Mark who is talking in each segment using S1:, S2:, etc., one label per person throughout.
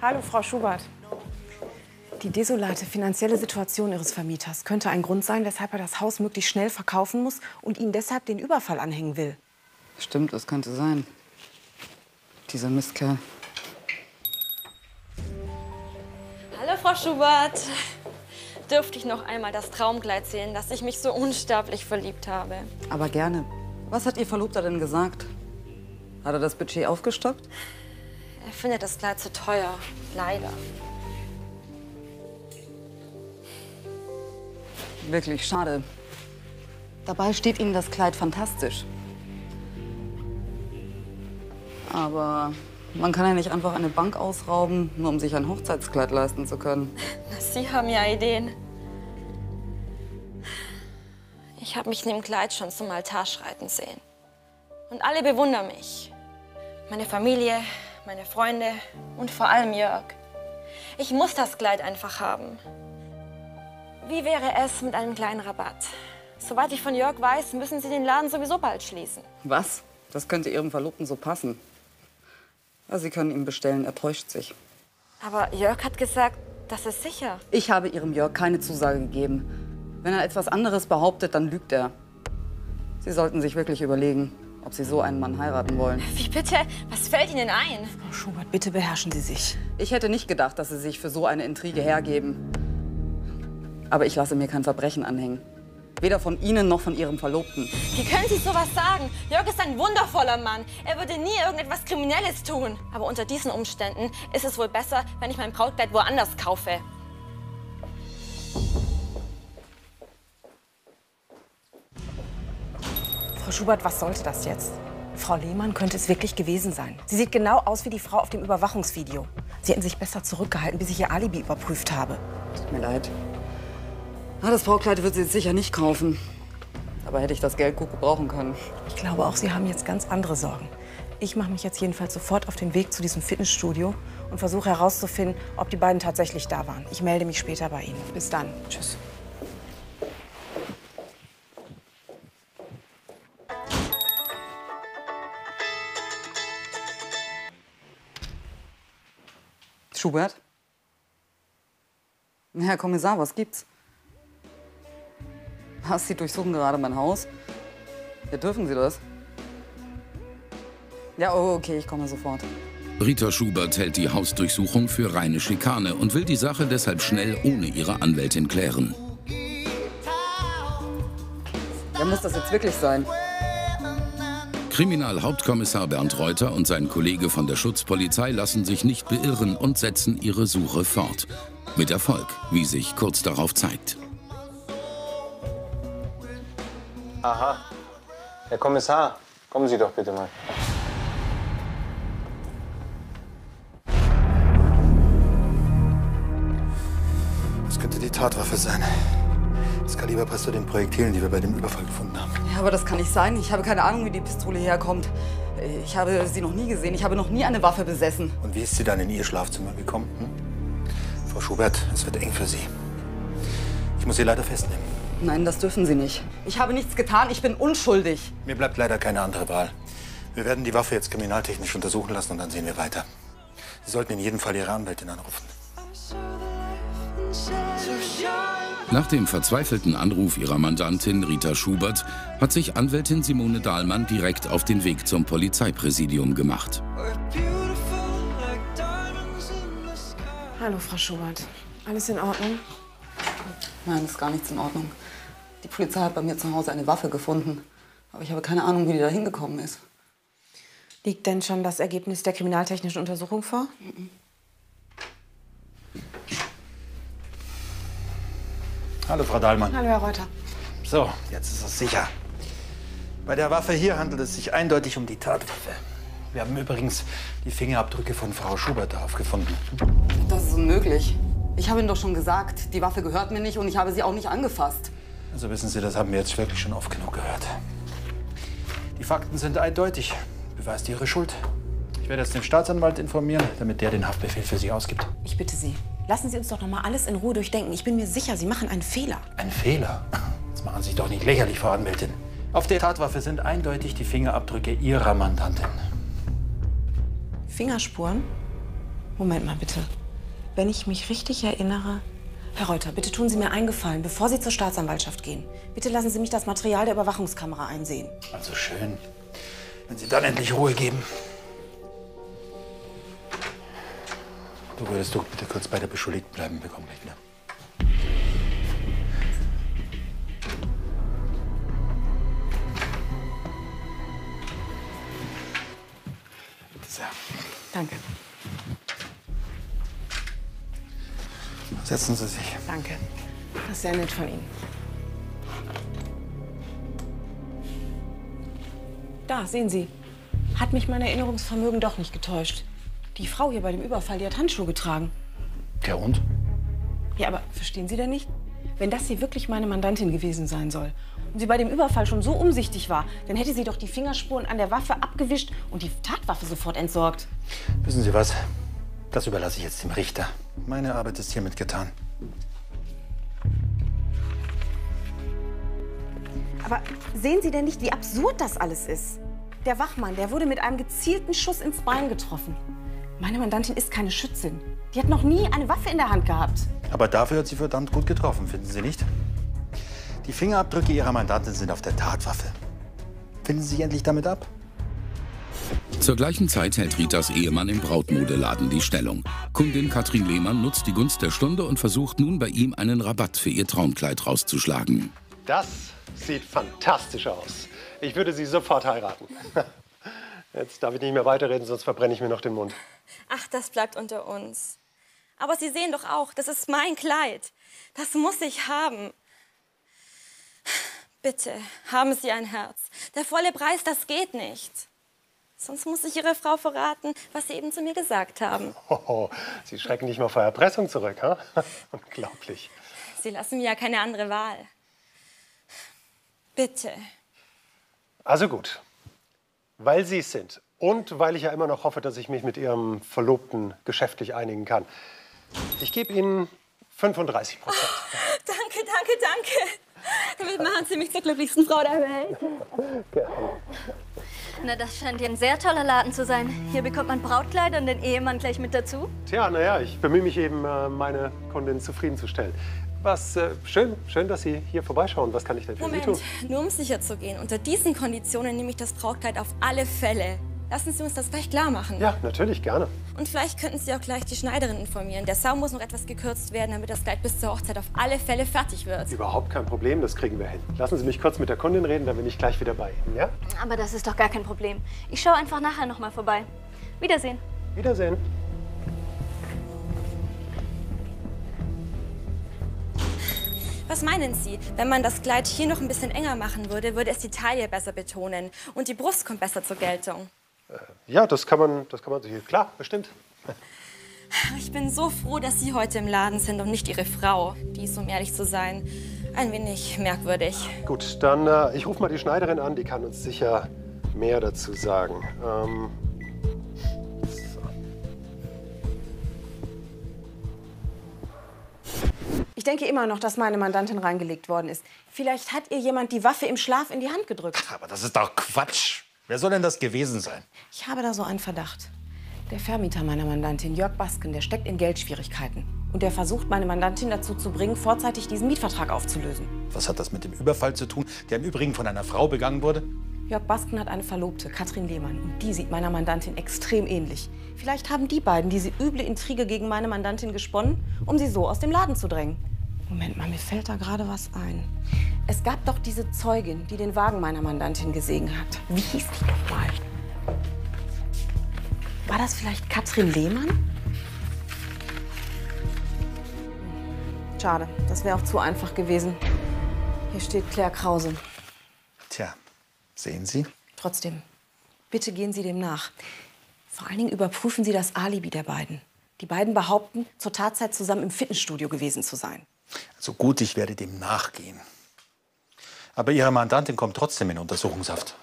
S1: Hallo, Frau Schubert. Die desolate finanzielle Situation Ihres Vermieters könnte ein Grund sein, weshalb er das Haus möglichst schnell verkaufen muss und Ihnen deshalb den Überfall anhängen will.
S2: Stimmt, das könnte sein. Dieser Mistkerl.
S3: Hallo, Frau Schubert. Dürfte ich noch einmal das Traumkleid sehen, dass ich mich so unsterblich verliebt habe?
S2: Aber gerne. Was hat Ihr Verlobter denn gesagt? Hat er das Budget aufgestockt?
S3: Er findet das Kleid zu teuer. Leider.
S2: Wirklich schade. Dabei steht Ihnen das Kleid fantastisch. Aber man kann ja nicht einfach eine Bank ausrauben, nur um sich ein Hochzeitskleid leisten zu können.
S3: Na, Sie haben ja Ideen. Ich habe mich in dem Kleid schon zum Altar schreiten sehen. Und alle bewundern mich. Meine Familie, meine Freunde und vor allem Jörg. Ich muss das Kleid einfach haben. Wie wäre es mit einem kleinen Rabatt? Soweit ich von Jörg weiß, müssen Sie den Laden sowieso bald schließen.
S2: Was? Das könnte Ihrem Verlobten so passen. Sie können ihm bestellen, er täuscht sich.
S3: Aber Jörg hat gesagt, das ist sicher.
S2: Ich habe Ihrem Jörg keine Zusage gegeben. Wenn er etwas anderes behauptet, dann lügt er. Sie sollten sich wirklich überlegen, ob Sie so einen Mann heiraten wollen.
S3: Wie bitte? Was fällt Ihnen ein?
S1: Frau Schubert, bitte beherrschen Sie sich.
S2: Ich hätte nicht gedacht, dass Sie sich für so eine Intrige hergeben. Aber ich lasse mir kein Verbrechen anhängen. Weder von Ihnen noch von Ihrem Verlobten.
S3: Wie können Sie sowas sagen? Jörg ist ein wundervoller Mann. Er würde nie irgendetwas Kriminelles tun. Aber unter diesen Umständen ist es wohl besser, wenn ich mein Brautkleid woanders kaufe.
S1: Frau Schubert, was sollte das jetzt? Frau Lehmann könnte es wirklich gewesen sein. Sie sieht genau aus wie die Frau auf dem Überwachungsvideo. Sie hätten sich besser zurückgehalten, bis ich ihr Alibi überprüft habe.
S2: Tut mir leid. Ah, das Braukleid wird sie jetzt sicher nicht kaufen. Aber hätte ich das Geld gut gebrauchen können.
S1: Ich glaube auch, Sie haben jetzt ganz andere Sorgen. Ich mache mich jetzt jedenfalls sofort auf den Weg zu diesem Fitnessstudio und versuche herauszufinden, ob die beiden tatsächlich da waren. Ich melde mich später bei Ihnen. Bis dann. Tschüss.
S2: Schubert? Herr Kommissar, was gibt's? Was, Sie durchsuchen gerade mein Haus? Ja, dürfen Sie das? Ja, oh, okay, ich komme sofort.
S4: Rita Schubert hält die Hausdurchsuchung für reine Schikane und will die Sache deshalb schnell ohne ihre Anwältin klären.
S2: Ja, muss das jetzt wirklich sein?
S4: Kriminalhauptkommissar Bernd Reuter und sein Kollege von der Schutzpolizei lassen sich nicht beirren und setzen ihre Suche fort. Mit Erfolg, wie sich kurz darauf zeigt.
S5: Aha. Herr Kommissar, kommen Sie doch bitte mal.
S6: Das könnte die Tatwaffe sein. Das Kaliber passt zu den Projektilen, die wir bei dem Überfall gefunden haben.
S2: Ja, aber das kann nicht sein. Ich habe keine Ahnung, wie die Pistole herkommt. Ich habe sie noch nie gesehen. Ich habe noch nie eine Waffe besessen.
S6: Und wie ist sie dann in Ihr Schlafzimmer gekommen? Hm? Frau Schubert, es wird eng für Sie. Ich muss Sie leider festnehmen.
S2: Nein, das dürfen Sie nicht. Ich habe nichts getan. Ich bin unschuldig.
S6: Mir bleibt leider keine andere Wahl. Wir werden die Waffe jetzt kriminaltechnisch untersuchen lassen und dann sehen wir weiter. Sie sollten in jedem Fall Ihre Anwältin anrufen.
S4: Nach dem verzweifelten Anruf ihrer Mandantin Rita Schubert hat sich Anwältin Simone Dahlmann direkt auf den Weg zum Polizeipräsidium gemacht.
S1: Hallo, Frau Schubert. Alles in Ordnung?
S2: Nein, ist gar nichts in Ordnung. Die Polizei hat bei mir zu Hause eine Waffe gefunden. Aber ich habe keine Ahnung, wie die da hingekommen ist.
S1: Liegt denn schon das Ergebnis der kriminaltechnischen Untersuchung vor?
S6: Hallo, Frau Dahlmann.
S1: Hallo, Herr Reuter.
S6: So, jetzt ist es sicher. Bei der Waffe hier handelt es sich eindeutig um die Tatwaffe. Wir haben übrigens die Fingerabdrücke von Frau Schubert darauf gefunden.
S2: Das ist unmöglich. Ich habe Ihnen doch schon gesagt, die Waffe gehört mir nicht und ich habe sie auch nicht angefasst.
S6: Also wissen Sie, das haben wir jetzt wirklich schon oft genug gehört. Die Fakten sind eindeutig. Beweist Ihre Schuld. Ich werde jetzt den Staatsanwalt informieren, damit der den Haftbefehl für Sie ausgibt.
S1: Ich bitte Sie, lassen Sie uns doch noch mal alles in Ruhe durchdenken. Ich bin mir sicher, Sie machen einen Fehler.
S6: Ein Fehler? Jetzt machen Sie sich doch nicht lächerlich, Frau Anwältin. Auf der Tatwaffe sind eindeutig die Fingerabdrücke Ihrer Mandantin.
S1: Fingerspuren? Moment mal bitte. Wenn ich mich richtig erinnere. Herr Reuter, bitte tun Sie mir einen Gefallen, bevor Sie zur Staatsanwaltschaft gehen. Bitte lassen Sie mich das Material der Überwachungskamera einsehen.
S6: Also schön. Wenn Sie dann endlich Ruhe geben. Du würdest doch bitte kurz bei der Beschuldigten bleiben, bekommen gleich wieder. So,
S1: Danke.
S6: setzen Sie sich.
S1: Danke. Das ist sehr nett von Ihnen. Da, sehen Sie. Hat mich mein Erinnerungsvermögen doch nicht getäuscht. Die Frau hier bei dem Überfall, die hat Handschuhe getragen.
S6: Ja und?
S1: Ja, aber verstehen Sie denn nicht? Wenn das hier wirklich meine Mandantin gewesen sein soll und sie bei dem Überfall schon so umsichtig war, dann hätte sie doch die Fingerspuren an der Waffe abgewischt und die Tatwaffe sofort entsorgt.
S6: Wissen Sie was? Das überlasse ich jetzt dem Richter. Meine Arbeit ist hiermit getan.
S1: Aber sehen Sie denn nicht, wie absurd das alles ist? Der Wachmann, der wurde mit einem gezielten Schuss ins Bein getroffen. Meine Mandantin ist keine Schützin. Die hat noch nie eine Waffe in der Hand gehabt.
S6: Aber dafür hat sie verdammt gut getroffen, finden Sie nicht? Die Fingerabdrücke Ihrer Mandantin sind auf der Tatwaffe. Finden Sie sich endlich damit ab?
S4: Zur gleichen Zeit hält Ritas Ehemann im Brautmodeladen die Stellung. Kundin Katrin Lehmann nutzt die Gunst der Stunde und versucht nun bei ihm einen Rabatt für ihr Traumkleid rauszuschlagen.
S7: Das sieht fantastisch aus. Ich würde Sie sofort heiraten. Jetzt darf ich nicht mehr weiterreden, sonst verbrenne ich mir noch den Mund.
S3: Ach, das bleibt unter uns. Aber Sie sehen doch auch, das ist mein Kleid. Das muss ich haben. Bitte, haben Sie ein Herz. Der volle Preis, das geht nicht. Sonst muss ich Ihre Frau verraten, was Sie eben zu mir gesagt haben.
S7: Hoho, Sie schrecken nicht mal vor Erpressung zurück, ha? Unglaublich.
S3: Sie lassen mir ja keine andere Wahl. Bitte.
S7: Also gut, weil Sie es sind und weil ich ja immer noch hoffe, dass ich mich mit Ihrem Verlobten geschäftlich einigen kann. Ich gebe Ihnen 35 Prozent.
S3: Danke, danke, danke. Damit machen Sie mich zur glücklichsten Frau der Welt.
S8: Na, das scheint hier ein sehr toller Laden zu sein. Hier bekommt man Brautkleider und den Ehemann gleich mit dazu.
S7: Tja, naja, ich bemühe mich eben, äh, meine Kundin zufriedenzustellen. Was äh, schön, schön, dass Sie hier vorbeischauen. Was kann ich denn für Sie
S3: Moment,
S7: tun?
S3: nur um sicher zu gehen. Unter diesen Konditionen nehme ich das Brautkleid auf alle Fälle. Lassen Sie uns das gleich klar machen.
S7: Ja, natürlich, gerne.
S3: Und vielleicht könnten Sie auch gleich die Schneiderin informieren. Der Saum muss noch etwas gekürzt werden, damit das Kleid bis zur Hochzeit auf alle Fälle fertig wird.
S7: Überhaupt kein Problem, das kriegen wir hin. Lassen Sie mich kurz mit der Kundin reden, dann bin ich gleich wieder bei Ihnen, ja?
S8: Aber das ist doch gar kein Problem. Ich schaue einfach nachher noch mal vorbei. Wiedersehen.
S7: Wiedersehen.
S3: Was meinen Sie? Wenn man das Kleid hier noch ein bisschen enger machen würde, würde es die Taille besser betonen. Und die Brust kommt besser zur Geltung.
S7: Ja, das kann man, das kann man sich, klar, bestimmt.
S3: Ich bin so froh, dass Sie heute im Laden sind und nicht Ihre Frau. Die ist, um ehrlich zu sein, ein wenig merkwürdig.
S7: Gut, dann äh, ich rufe mal die Schneiderin an, die kann uns sicher mehr dazu sagen. Ähm,
S1: Ich denke immer noch, dass meine Mandantin reingelegt worden ist. Vielleicht hat ihr jemand die Waffe im Schlaf in die Hand gedrückt.
S6: Aber das ist doch Quatsch. Wer soll denn das gewesen sein?
S1: Ich habe da so einen Verdacht. Der Vermieter meiner Mandantin, Jörg Basken, der steckt in Geldschwierigkeiten. Und der versucht, meine Mandantin dazu zu bringen, vorzeitig diesen Mietvertrag aufzulösen.
S6: Was hat das mit dem Überfall zu tun, der im Übrigen von einer Frau begangen wurde?
S1: Jörg Basken hat eine Verlobte, Katrin Lehmann. Und die sieht meiner Mandantin extrem ähnlich. Vielleicht haben die beiden diese üble Intrige gegen meine Mandantin gesponnen, um sie so aus dem Laden zu drängen. Moment mal, mir fällt da gerade was ein. Es gab doch diese Zeugin, die den Wagen meiner Mandantin gesehen hat. Wie hieß die doch mal? War das vielleicht Katrin Lehmann? Schade, das wäre auch zu einfach gewesen. Hier steht Claire Krause.
S6: Tja, sehen Sie?
S1: Trotzdem, bitte gehen Sie dem nach. Vor allen Dingen überprüfen Sie das Alibi der beiden. Die beiden behaupten, zur Tatzeit zusammen im Fitnessstudio gewesen zu sein.
S6: Also gut, ich werde dem nachgehen. Aber Ihre Mandantin kommt trotzdem in Untersuchungshaft.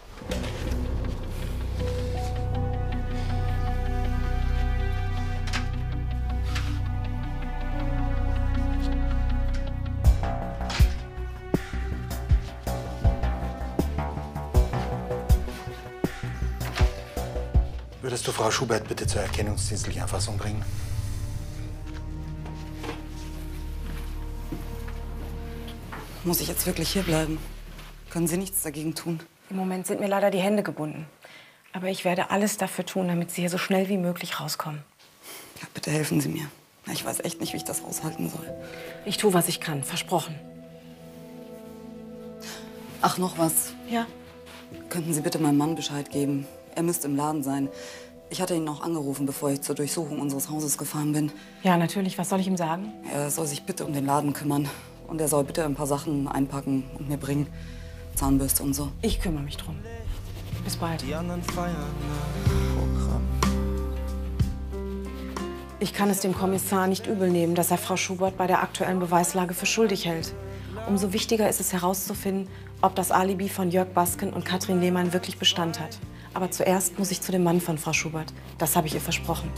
S6: Würdest du Frau Schubert bitte zur erkennungsdienstlichen Erfassung bringen?
S2: Muss ich jetzt wirklich hier bleiben? Können Sie nichts dagegen tun?
S1: Im Moment sind mir leider die Hände gebunden. Aber ich werde alles dafür tun, damit Sie hier so schnell wie möglich rauskommen.
S2: Ja, bitte helfen Sie mir. Ich weiß echt nicht, wie ich das aushalten soll.
S1: Ich tue, was ich kann. Versprochen.
S2: Ach, noch was.
S1: Ja?
S2: Könnten Sie bitte meinem Mann Bescheid geben? Er müsste im Laden sein. Ich hatte ihn noch angerufen, bevor ich zur Durchsuchung unseres Hauses gefahren bin.
S1: Ja, natürlich. Was soll ich ihm sagen?
S2: Er soll sich bitte um den Laden kümmern. Und er soll bitte ein paar Sachen einpacken und mir bringen. Zahnbürste und so.
S1: Ich kümmere mich drum. Bis bald.
S9: Die anderen feiern Programm.
S1: Ich kann es dem Kommissar nicht übel nehmen, dass er Frau Schubert bei der aktuellen Beweislage für schuldig hält. Umso wichtiger ist es herauszufinden, ob das Alibi von Jörg Basken und Katrin Lehmann wirklich Bestand hat. Aber zuerst muss ich zu dem Mann von Frau Schubert. Das habe ich ihr versprochen.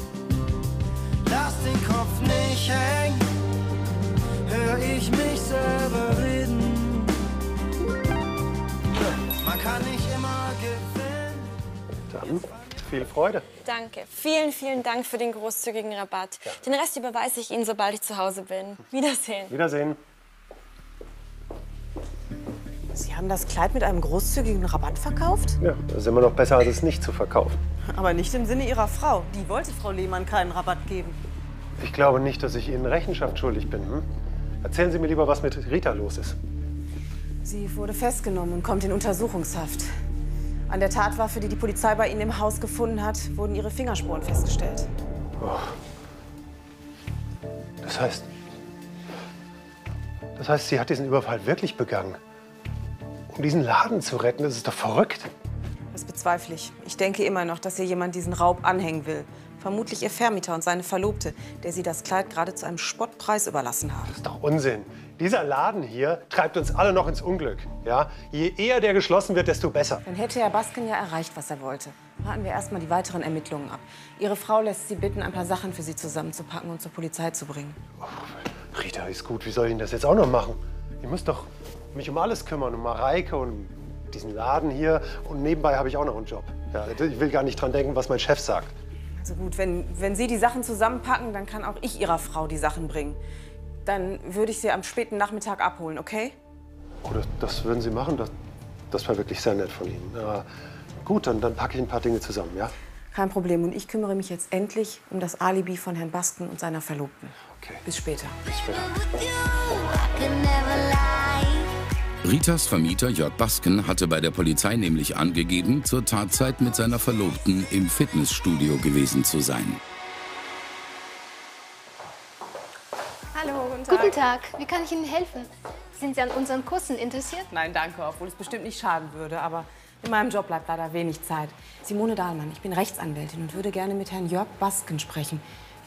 S9: Lass den Kopf nicht hängen, hör ich mich selber reden. Man kann nicht immer gewinnen.
S7: Dann viel Freude.
S3: Danke. Vielen, vielen Dank für den großzügigen Rabatt. Den Rest überweise ich Ihnen, sobald ich zu Hause bin. Wiedersehen.
S7: Wiedersehen.
S1: Sie haben das Kleid mit einem großzügigen Rabatt verkauft?
S7: Ja, das ist immer noch besser, als es nicht zu verkaufen.
S1: Aber nicht im Sinne Ihrer Frau. Die wollte Frau Lehmann keinen Rabatt geben.
S7: Ich glaube nicht, dass ich Ihnen Rechenschaft schuldig bin. Hm? Erzählen Sie mir lieber, was mit Rita los ist.
S1: Sie wurde festgenommen und kommt in Untersuchungshaft. An der Tatwaffe, die die Polizei bei Ihnen im Haus gefunden hat, wurden ihre Fingerspuren festgestellt.
S7: Das heißt. Das heißt, sie hat diesen Überfall wirklich begangen. Um diesen Laden zu retten, das ist doch verrückt.
S1: Das bezweifle ich. Ich denke immer noch, dass ihr jemand diesen Raub anhängen will. Vermutlich ihr Vermieter und seine Verlobte, der sie das Kleid gerade zu einem Spottpreis überlassen haben.
S7: Das ist doch Unsinn. Dieser Laden hier treibt uns alle noch ins Unglück. Ja? Je eher der geschlossen wird, desto besser.
S1: Dann hätte Herr Basken ja erreicht, was er wollte. Warten wir erst mal die weiteren Ermittlungen ab. Ihre Frau lässt Sie bitten, ein paar Sachen für Sie zusammenzupacken und zur Polizei zu bringen.
S7: Rita ist gut, wie soll ich denn das jetzt auch noch machen? Ich muss doch mich um alles kümmern, um Mareike und diesen Laden hier. Und nebenbei habe ich auch noch einen Job. Ja, ich will gar nicht dran denken, was mein Chef sagt.
S1: Also gut, wenn, wenn Sie die Sachen zusammenpacken, dann kann auch ich Ihrer Frau die Sachen bringen. Dann würde ich Sie am späten Nachmittag abholen, okay?
S7: Oh, das, das würden Sie machen? Das, das war wirklich sehr nett von Ihnen. Ja, gut, dann, dann packe ich ein paar Dinge zusammen, ja?
S1: Kein Problem. Und ich kümmere mich jetzt endlich um das Alibi von Herrn Basken und seiner Verlobten.
S7: Okay.
S1: Bis später.
S7: Bis später.
S4: Ritas Vermieter Jörg Basken hatte bei der Polizei nämlich angegeben, zur Tatzeit mit seiner Verlobten im Fitnessstudio gewesen zu sein.
S10: Hallo, guten Tag. Guten Tag. Wie kann ich Ihnen helfen? Sind Sie an unseren Kursen interessiert?
S1: Nein, danke, obwohl es bestimmt nicht schaden würde. Aber in meinem Job bleibt leider wenig Zeit. Simone Dahlmann, ich bin Rechtsanwältin und würde gerne mit Herrn Jörg Basken sprechen.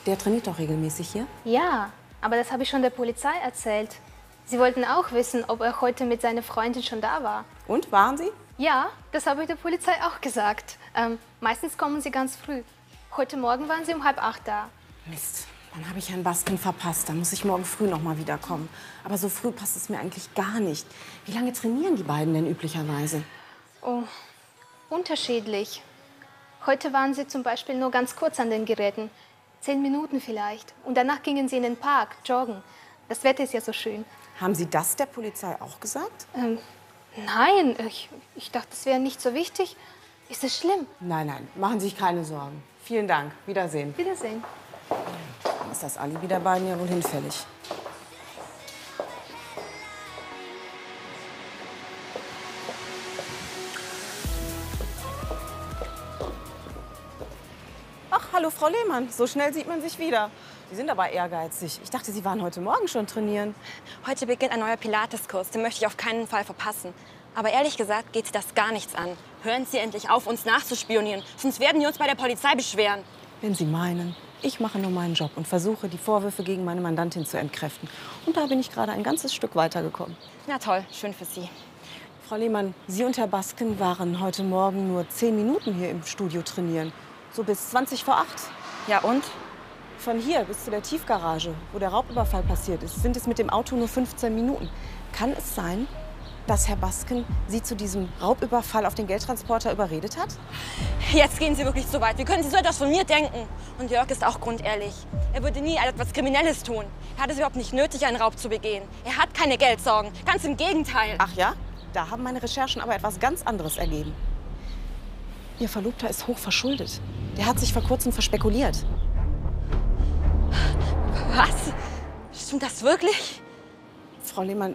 S1: Der trainiert doch regelmäßig hier.
S10: Ja, aber das habe ich schon der Polizei erzählt. Sie wollten auch wissen, ob er heute mit seiner Freundin schon da war.
S1: Und, waren Sie?
S10: Ja, das habe ich der Polizei auch gesagt. Ähm, meistens kommen sie ganz früh. Heute Morgen waren sie um halb acht da.
S1: Mist, dann habe ich Herrn Basken verpasst. Dann muss ich morgen früh noch mal wiederkommen. Aber so früh passt es mir eigentlich gar nicht. Wie lange trainieren die beiden denn üblicherweise?
S10: Oh, unterschiedlich. Heute waren sie zum Beispiel nur ganz kurz an den Geräten. Zehn Minuten vielleicht. Und danach gingen sie in den Park, joggen. Das Wetter ist ja so schön.
S1: Haben Sie das der Polizei auch gesagt?
S10: Ähm, nein, ich, ich dachte, das wäre nicht so wichtig. Ist es schlimm?
S1: Nein, nein, machen Sie sich keine Sorgen. Vielen Dank. Wiedersehen.
S10: Wiedersehen.
S1: Dann ist das Alibi der beiden ja wohl hinfällig. Ach, hallo Frau Lehmann. So schnell sieht man sich wieder. Sie sind aber ehrgeizig. Ich dachte, Sie waren heute Morgen schon trainieren.
S3: Heute beginnt ein neuer Pilateskurs. Den möchte ich auf keinen Fall verpassen. Aber ehrlich gesagt geht Sie das gar nichts an. Hören Sie endlich auf, uns nachzuspionieren. Sonst werden die uns bei der Polizei beschweren.
S1: Wenn Sie meinen. Ich mache nur meinen Job und versuche, die Vorwürfe gegen meine Mandantin zu entkräften. Und da bin ich gerade ein ganzes Stück weitergekommen.
S3: Na toll, schön für Sie.
S1: Frau Lehmann, Sie und Herr Basken waren heute Morgen nur zehn Minuten hier im Studio trainieren. So bis 20 vor acht.
S3: Ja und?
S1: Von hier bis zu der Tiefgarage, wo der Raubüberfall passiert ist, sind es mit dem Auto nur 15 Minuten. Kann es sein, dass Herr Basken Sie zu diesem Raubüberfall auf den Geldtransporter überredet hat?
S3: Jetzt gehen Sie wirklich zu weit. Wie können Sie so etwas von mir denken? Und Jörg ist auch grundehrlich. Er würde nie etwas Kriminelles tun. Er hat es überhaupt nicht nötig, einen Raub zu begehen. Er hat keine Geldsorgen. Ganz im Gegenteil.
S1: Ach ja? Da haben meine Recherchen aber etwas ganz anderes ergeben. Ihr Verlobter ist hoch verschuldet. Der hat sich vor kurzem verspekuliert.
S3: Was? Stimmt das wirklich?
S1: Frau Lehmann,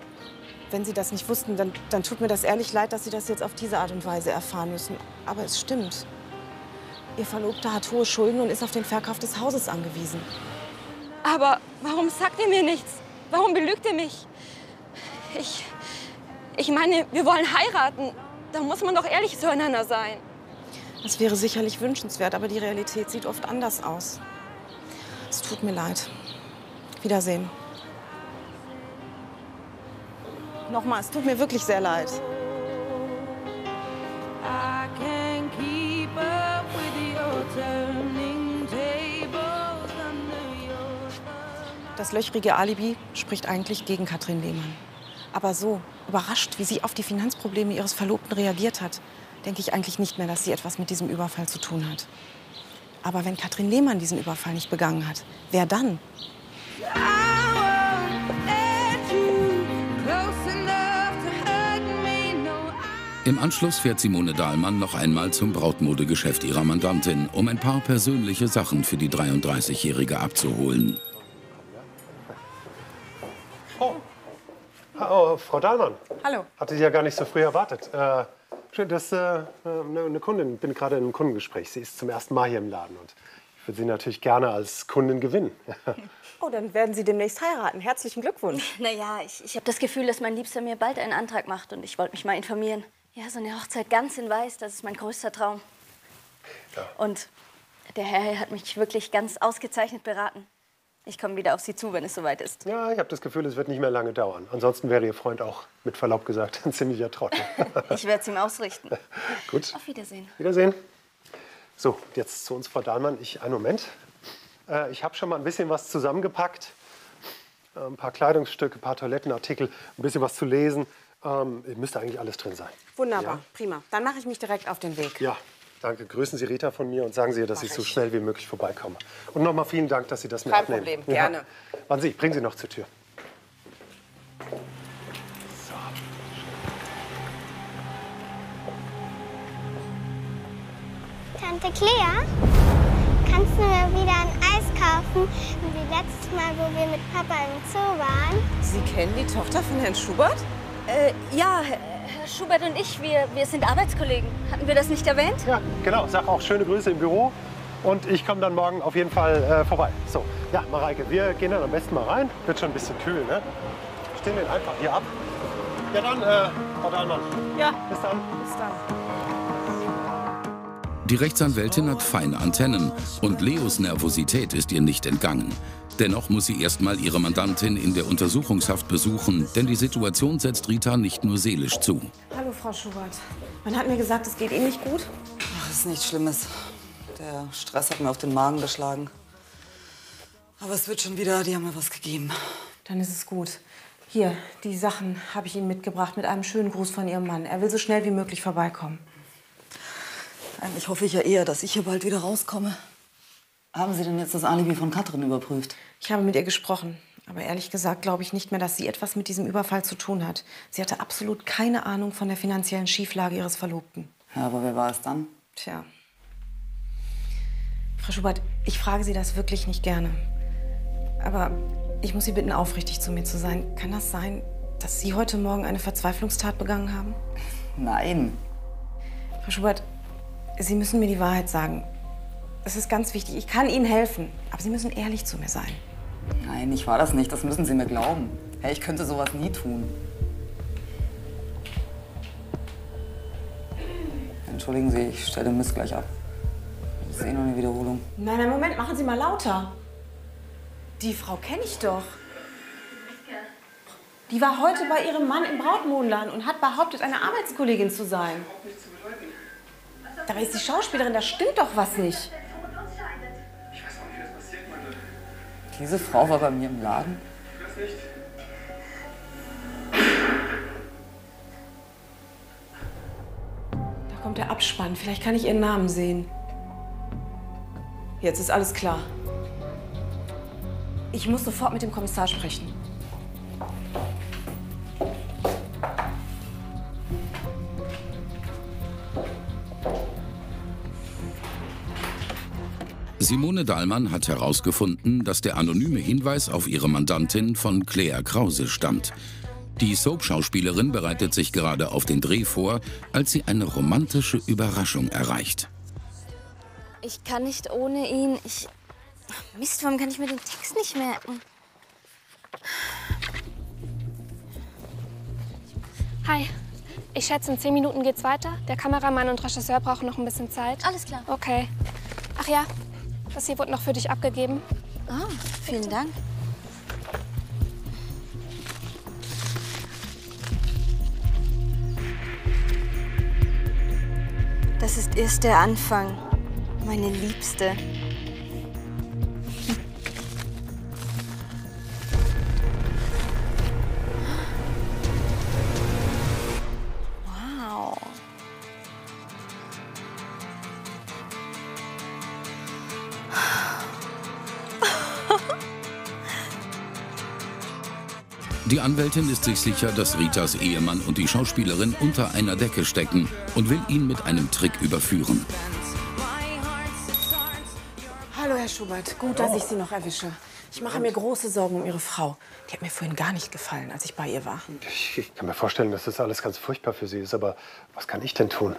S1: wenn Sie das nicht wussten, dann, dann tut mir das ehrlich leid, dass Sie das jetzt auf diese Art und Weise erfahren müssen. Aber es stimmt. Ihr Verlobter hat hohe Schulden und ist auf den Verkauf des Hauses angewiesen.
S3: Aber warum sagt ihr mir nichts? Warum belügt ihr mich? Ich. Ich meine, wir wollen heiraten. Da muss man doch ehrlich zueinander sein.
S1: Das wäre sicherlich wünschenswert, aber die Realität sieht oft anders aus. Es tut mir leid. Wiedersehen. Nochmal, es tut mir wirklich sehr leid. Das löchrige Alibi spricht eigentlich gegen Katrin Lehmann. Aber so überrascht, wie sie auf die Finanzprobleme ihres Verlobten reagiert hat, denke ich eigentlich nicht mehr, dass sie etwas mit diesem Überfall zu tun hat. Aber wenn Katrin Lehmann diesen Überfall nicht begangen hat, wer dann?
S4: Im Anschluss fährt Simone Dahlmann noch einmal zum Brautmodegeschäft ihrer Mandantin, um ein paar persönliche Sachen für die 33-Jährige abzuholen.
S7: Oh. oh, Frau Dahlmann.
S1: Hallo.
S7: Hatte Sie ja gar nicht so früh erwartet. Äh, schön, dass äh, eine, eine Kundin, bin gerade in einem Kundengespräch. Sie ist zum ersten Mal hier im Laden und ich würde Sie natürlich gerne als Kundin gewinnen.
S1: Oh, dann werden Sie demnächst heiraten. Herzlichen Glückwunsch.
S8: Naja, ich, ich habe das Gefühl, dass mein Liebster mir bald einen Antrag macht und ich wollte mich mal informieren. Ja, so eine Hochzeit ganz in Weiß, das ist mein größter Traum.
S7: Ja.
S8: Und der Herr hat mich wirklich ganz ausgezeichnet beraten. Ich komme wieder auf Sie zu, wenn es soweit ist.
S7: Ja, ich habe das Gefühl, es wird nicht mehr lange dauern. Ansonsten wäre Ihr Freund auch, mit Verlaub gesagt, ein ziemlicher Trottel.
S8: Ich werde es ihm ausrichten.
S7: Gut.
S8: Auf Wiedersehen.
S7: Wiedersehen. So, jetzt zu uns, Frau Dahlmann. Ich, einen Moment. Äh, ich habe schon mal ein bisschen was zusammengepackt. Äh, ein paar Kleidungsstücke, ein paar Toilettenartikel, ein bisschen was zu lesen. Ähm, müsste eigentlich alles drin sein.
S1: Wunderbar,
S7: Ja?
S1: prima. Dann mache ich mich direkt auf den Weg.
S7: Ja, danke. Grüßen Sie Rita von mir und sagen Sie ihr, dass ich so schnell wie möglich vorbeikomme. Und nochmal vielen Dank, dass Sie das mir
S1: Kein
S7: abnehmen.
S1: Problem,
S7: Ja.
S1: gerne.
S7: Warten Sie, ich bringe Sie noch zur Tür.
S11: Tante Clea, kannst du mir wieder ein Eis kaufen, wie letztes Mal, wo wir mit Papa im Zoo waren?
S1: Sie kennen die Tochter von Herrn Schubert?
S8: Äh, ja, Schubert und ich, wir, wir sind Arbeitskollegen. Hatten wir das nicht erwähnt?
S7: Ja, genau. Sag auch schöne Grüße im Büro. Und ich komme dann morgen auf jeden Fall äh, vorbei. So, ja, Mareike, wir gehen dann am besten mal rein. Wird schon ein bisschen kühl, ne? Stehen den einfach hier ab. Ja, dann, äh, Frau Dahlmann.
S1: Ja.
S7: Bis dann.
S1: Bis dann.
S4: Die Rechtsanwältin hat feine Antennen und Leos Nervosität ist ihr nicht entgangen. Dennoch muss sie erstmal ihre Mandantin in der Untersuchungshaft besuchen, denn die Situation setzt Rita nicht nur seelisch zu.
S1: Hallo, Frau Schubert. Man hat mir gesagt, es geht Ihnen nicht gut.
S2: Ach, ist nichts Schlimmes. Der Stress hat mir auf den Magen geschlagen. Aber es wird schon wieder, die haben mir was gegeben.
S1: Dann ist es gut. Hier, die Sachen habe ich Ihnen mitgebracht mit einem schönen Gruß von Ihrem Mann. Er will so schnell wie möglich vorbeikommen.
S2: Eigentlich hoffe ich ja eher, dass ich hier bald wieder rauskomme. Haben Sie denn jetzt das Alibi von Katrin überprüft?
S1: Ich habe mit ihr gesprochen. Aber ehrlich gesagt glaube ich nicht mehr, dass sie etwas mit diesem Überfall zu tun hat. Sie hatte absolut keine Ahnung von der finanziellen Schieflage ihres Verlobten.
S2: Ja, aber wer war es dann?
S1: Tja. Frau Schubert, ich frage Sie das wirklich nicht gerne. Aber ich muss Sie bitten, aufrichtig zu mir zu sein. Kann das sein, dass Sie heute Morgen eine Verzweiflungstat begangen haben?
S2: Nein.
S1: Frau Schubert, Sie müssen mir die Wahrheit sagen. Das ist ganz wichtig. Ich kann Ihnen helfen. Aber Sie müssen ehrlich zu mir sein.
S2: Nein, ich war das nicht. Das müssen Sie mir glauben. Hey, ich könnte sowas nie tun. Entschuldigen Sie, ich stelle den Mist gleich ab. Das ist eh nur eine Wiederholung.
S1: Nein, nein, Moment, machen Sie mal lauter. Die Frau kenne ich doch. Die war heute bei ihrem Mann im Brautmodenladen und hat behauptet, eine Arbeitskollegin zu sein. Da ist die Schauspielerin, da stimmt doch was nicht. Ich weiß auch nicht, wie das passiert, meine.
S2: Diese Frau war bei mir im Laden? Ich weiß nicht.
S1: Da kommt der Abspann. Vielleicht kann ich ihren Namen sehen. Jetzt ist alles klar. Ich muss sofort mit dem Kommissar sprechen.
S4: Simone Dahlmann hat herausgefunden, dass der anonyme Hinweis auf ihre Mandantin von Claire Krause stammt. Die Soap-Schauspielerin bereitet sich gerade auf den Dreh vor, als sie eine romantische Überraschung erreicht.
S8: Ich kann nicht ohne ihn. Ich. Mist, warum kann ich mir den Text nicht merken?
S10: Hi. Ich schätze, in zehn Minuten geht's weiter. Der Kameramann und Regisseur brauchen noch ein bisschen Zeit.
S8: Alles klar.
S10: Okay. Ach ja, das hier wurde noch für dich abgegeben.
S8: Ah, vielen Dank. Das ist erst der Anfang, meine Liebste.
S4: Anwältin ist sich sicher, dass Ritas Ehemann und die Schauspielerin unter einer Decke stecken und will ihn mit einem Trick überführen.
S1: Hallo, Herr Schubert. Gut, dass ich Sie noch erwische. Ich mache mir große Sorgen um Ihre Frau. Die hat mir vorhin gar nicht gefallen, als ich bei ihr war.
S7: Ich kann mir vorstellen, dass das alles ganz furchtbar für Sie ist, aber was kann ich denn tun?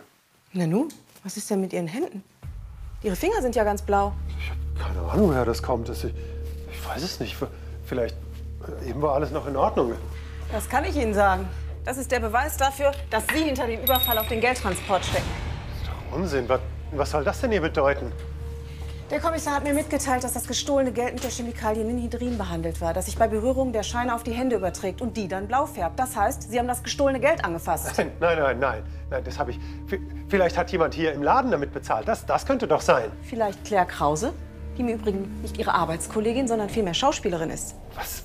S1: Na nun, was ist denn mit Ihren Händen? Ihre Finger sind ja ganz blau.
S7: Keine Ahnung, woher das kommt. Das, ich, ich weiß es nicht. Vielleicht eben war alles noch in Ordnung.
S1: Das kann ich Ihnen sagen. Das ist der Beweis dafür, dass Sie hinter dem Überfall auf den Geldtransport stecken.
S7: Unsinn. Was, was soll das denn hier bedeuten?
S1: Der Kommissar hat mir mitgeteilt, dass das gestohlene Geld mit der Chemikalie Ninhydrin behandelt war, das sich bei Berührung der Scheine auf die Hände überträgt und die dann blau färbt. Das heißt, Sie haben das gestohlene Geld angefasst.
S7: Nein, nein, nein, nein. Nein, das habe ich. Vielleicht hat jemand hier im Laden damit bezahlt. Das, das könnte doch sein.
S1: Vielleicht Claire Krause, die im Übrigen nicht Ihre Arbeitskollegin, sondern vielmehr Schauspielerin ist.
S7: Was,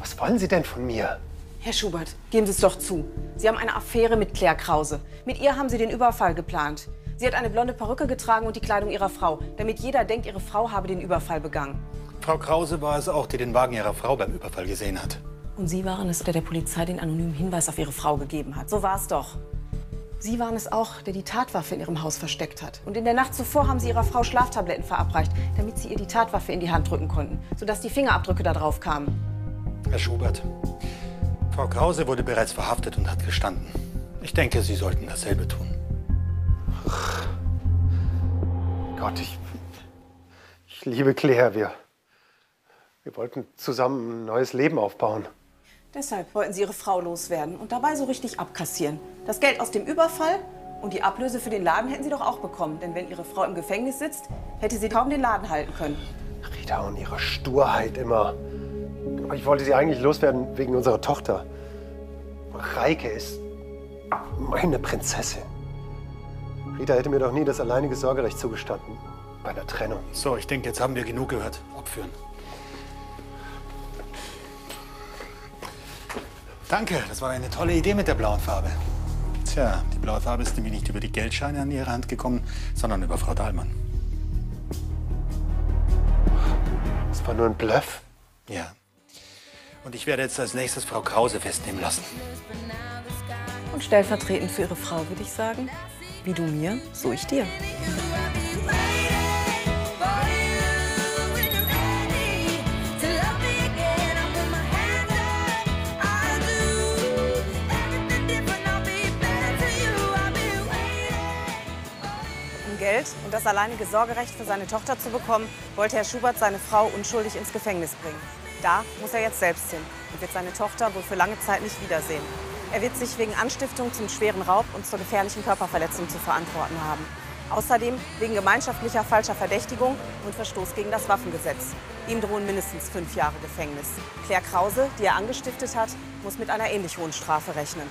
S7: was wollen Sie denn von mir?
S1: Herr Schubert, geben Sie es doch zu. Sie haben eine Affäre mit Claire Krause. Mit ihr haben Sie den Überfall geplant. Sie hat eine blonde Perücke getragen und die Kleidung ihrer Frau, damit jeder denkt, ihre Frau habe den Überfall begangen.
S6: Frau Krause war es auch, die den Wagen ihrer Frau beim Überfall gesehen hat.
S1: Und Sie waren es, der der Polizei den anonymen Hinweis auf Ihre Frau gegeben hat. So war es doch. Sie waren es auch, der die Tatwaffe in Ihrem Haus versteckt hat. Und in der Nacht zuvor haben Sie Ihrer Frau Schlaftabletten verabreicht, damit Sie ihr die Tatwaffe in die Hand drücken konnten, sodass die Fingerabdrücke da drauf kamen.
S6: Herr Schubert, Frau Krause wurde bereits verhaftet und hat gestanden. Ich denke, Sie sollten dasselbe tun.
S7: Gott, ich. Ich liebe Claire. Wir. Wir wollten zusammen ein neues Leben aufbauen.
S1: Deshalb wollten Sie Ihre Frau loswerden und dabei so richtig abkassieren. Das Geld aus dem Überfall und die Ablöse für den Laden hätten Sie doch auch bekommen. Denn wenn Ihre Frau im Gefängnis sitzt, hätte sie kaum den Laden halten können.
S7: Rita und ihre Sturheit immer. Ich wollte sie eigentlich loswerden wegen unserer Tochter. Reike ist meine Prinzessin. Rita hätte mir doch nie das alleinige Sorgerecht zugestanden. Bei der Trennung.
S6: So, ich denke, jetzt haben wir genug gehört. Abführen. Danke, das war eine tolle Idee mit der blauen Farbe. Tja, die blaue Farbe ist nämlich nicht über die Geldscheine an Ihre Hand gekommen, sondern über Frau Dahlmann.
S7: Das war nur ein Bluff.
S6: Ja. Und ich werde jetzt als nächstes Frau Krause festnehmen lassen.
S1: Und stellvertretend für Ihre Frau würde ich sagen, wie du mir, so ich dir. Um Geld und das alleinige Sorgerecht für seine Tochter zu bekommen, wollte Herr Schubert seine Frau unschuldig ins Gefängnis bringen. Da muss er jetzt selbst hin und wird seine Tochter wohl für lange Zeit nicht wiedersehen. Er wird sich wegen Anstiftung zum schweren Raub und zur gefährlichen Körperverletzung zu verantworten haben. Außerdem wegen gemeinschaftlicher falscher Verdächtigung und Verstoß gegen das Waffengesetz. Ihm drohen mindestens fünf Jahre Gefängnis. Claire Krause, die er angestiftet hat, muss mit einer ähnlich hohen Strafe rechnen.